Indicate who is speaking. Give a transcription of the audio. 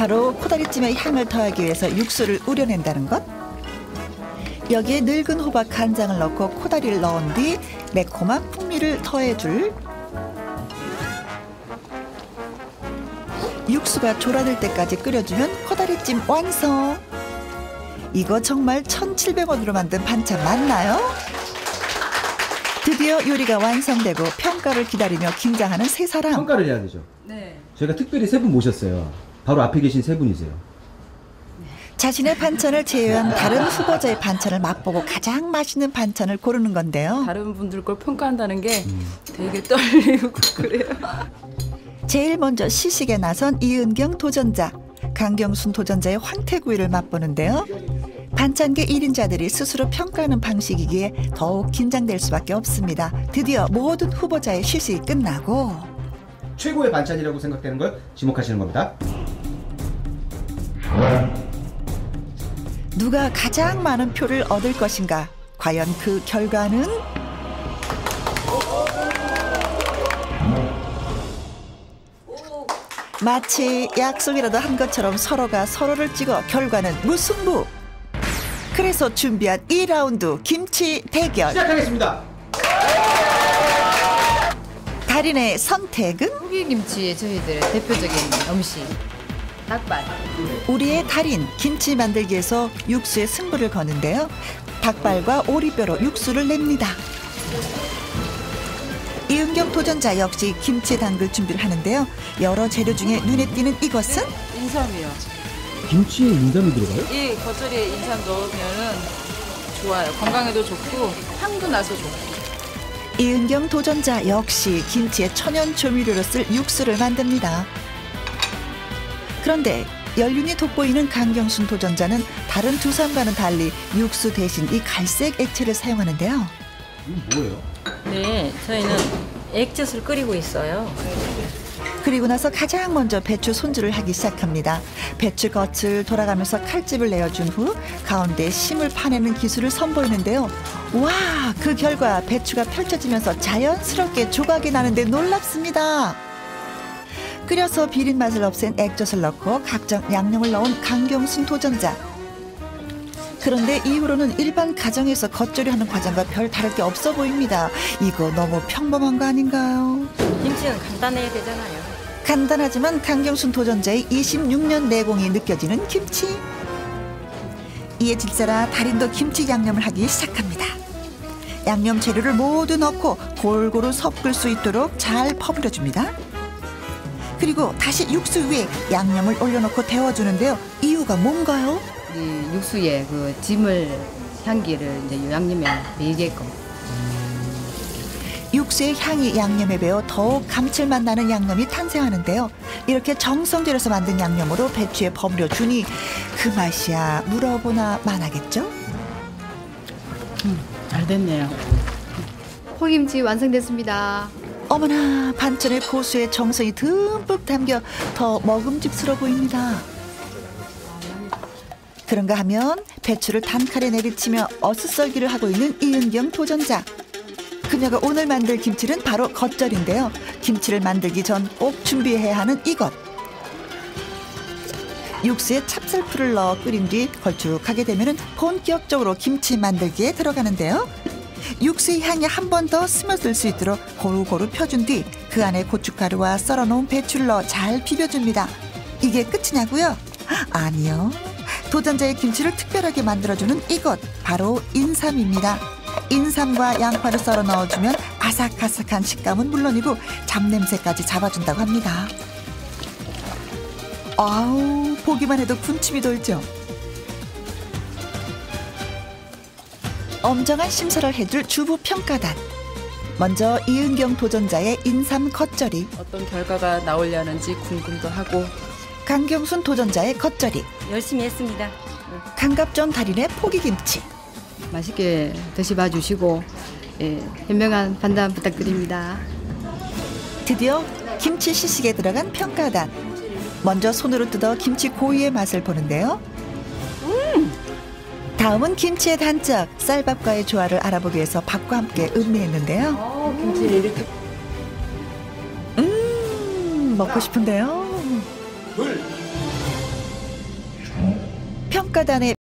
Speaker 1: 바로 코다리찜의 향을 더하기 위해서 육수를 우려낸다는 것. 여기에 늙은 호박 간장을 넣고 코다리를 넣은 뒤 매콤한 풍미를 더해줄 육수가 졸아들 때까지 끓여주면 코다리찜 완성. 이거 정말 1,700원으로 만든 반찬 맞나요? 드디어 요리가 완성되고 평가를 기다리며 긴장하는 세 사람.
Speaker 2: 평가를 해야 되죠.
Speaker 3: 네.
Speaker 2: 저희가 특별히 세 분 모셨어요. 바로 앞에 계신 세 분이세요.
Speaker 1: 자신의 반찬을 제외한 다른 후보자의 반찬을 맛보고 가장 맛있는 반찬을 고르는 건데요.
Speaker 3: 다른 분들 걸 평가한다는 게 되게 떨리고 그래요.
Speaker 1: 제일 먼저 시식에 나선 이은경 도전자, 강경순 도전자의 황태구이를 맛보는데요. 반찬계 1인자들이 스스로 평가하는 방식이기에 더욱 긴장될 수밖에 없습니다. 드디어 모든 후보자의 시식이 끝나고
Speaker 2: 최고의 반찬이라고 생각되는 걸 지목하시는 겁니다.
Speaker 1: 누가 가장 많은 표를 얻을 것인가? 과연 그 결과는? 마치 약속이라도 한 것처럼 서로가 서로를 찍어 결과는 무승부. 그래서 준비한 2라운드 김치 대결.
Speaker 2: 시작하겠습니다.
Speaker 1: 달인의 선택은
Speaker 4: 호기김치 저희들의 대표적인 음식 닭발
Speaker 1: 우리의 달인 김치 만들기에서 육수의 승부를 거는데요. 닭발과 오리뼈로 육수를 냅니다. 이은경 도전자 역시 김치 담글 준비를 하는데요. 여러 재료 중에 눈에 띄는 이것은
Speaker 3: 인삼이요.
Speaker 2: 김치에 인삼이 들어가요?
Speaker 3: 이 겉절이에 인삼 넣으면은 좋아요. 건강에도 좋고 향도 나서 좋고.
Speaker 1: 이은경 도전자 역시 김치에 천연 조미료로 쓸 육수를 만듭니다. 그런데 연륜이 돋보이는 강경순 도전자는 다른 두 사람과는 달리 육수 대신 이 갈색 액체를 사용하는데요.
Speaker 2: 이건 뭐예요?
Speaker 5: 네, 저희는 액젓을 끓이고 있어요.
Speaker 1: 그리고 나서 가장 먼저 배추 손질을 하기 시작합니다. 배추 겉을 돌아가면서 칼집을 내어준 후 가운데 심을 파내는 기술을 선보이는데요. 와, 그 결과 배추가 펼쳐지면서 자연스럽게 조각이 나는데 놀랍습니다. 끓여서 비린 맛을 없앤 액젓을 넣고 각종 양념을 넣은 강경순 도전자. 그런데 이후로는 일반 가정에서 겉절이하는 과정과 별 다를 게 없어 보입니다. 이거 너무 평범한 거 아닌가요?
Speaker 5: 김치는 간단해야 되잖아요.
Speaker 1: 간단하지만 강경순 도전자의 26년 내공이 느껴지는 김치. 이에 질세라 달인도 김치 양념을 하기 시작합니다. 양념 재료를 모두 넣고 골고루 섞을 수 있도록 잘 퍼부려줍니다. 그리고 다시 육수 위에 양념을 올려놓고 데워주는데요. 이유가 뭔가요?
Speaker 4: 이 육수에 그 지물 향기를 이제 요 양념에 배이게끔
Speaker 1: 육수의 향이 양념에 배어 더욱 감칠맛 나는 양념이 탄생하는데요. 이렇게 정성 들여서 만든 양념으로 배추에 버무려 주니 그 맛이야 물어보나 마나겠죠?
Speaker 4: 잘 됐네요.
Speaker 6: 호김치 완성됐습니다.
Speaker 1: 어머나 반찬에 고수의 정성이 듬뿍 담겨 더 먹음직스러워 보입니다. 그런가 하면 배추를 단칼에 내리치며 어슷썰기를 하고 있는 이은경 도전자. 그녀가 오늘 만들 김치는 바로 겉절인데요. 김치를 만들기 전 꼭 준비해야 하는 이것. 육수에 찹쌀풀을 넣어 끓인 뒤 걸쭉하게 되면 본격적으로 김치 만들기에 들어가는데요. 육수의 향이 한 번 더 스며들 수 있도록 고루고루 펴준 뒤 그 안에 고춧가루와 썰어놓은 배추를 넣어 잘 비벼줍니다. 이게 끝이냐고요? 아니요. 도전자의 김치를 특별하게 만들어주는 이것 바로 인삼입니다. 인삼과 양파를 썰어 넣어주면 아삭아삭한 식감은 물론이고 잡냄새까지 잡아준다고 합니다. 아우 보기만 해도 군침이 돌죠. 엄정한 심사를 해줄 주부 평가단. 먼저 이은경 도전자의 인삼 겉절이,
Speaker 3: 어떤 결과가 나오려는지 궁금도 하고
Speaker 1: 강경순 도전자의 겉절이,
Speaker 5: 열심히 했습니다.
Speaker 1: 강갑전 달인의 포기김치.
Speaker 4: 맛있게 드셔봐 주시고 예, 현명한 판단 부탁드립니다.
Speaker 1: 드디어 김치 시식에 들어간 평가단. 먼저 손으로 뜯어 김치 고유의 맛을 보는데요. 다음은 김치의 단짝 쌀밥과의 조화를 알아보기 위해서 밥과 함께 음미했는데요.
Speaker 3: 어, 아, 김치 이렇게
Speaker 1: 음 먹고 싶은데요. 둘. 평가단의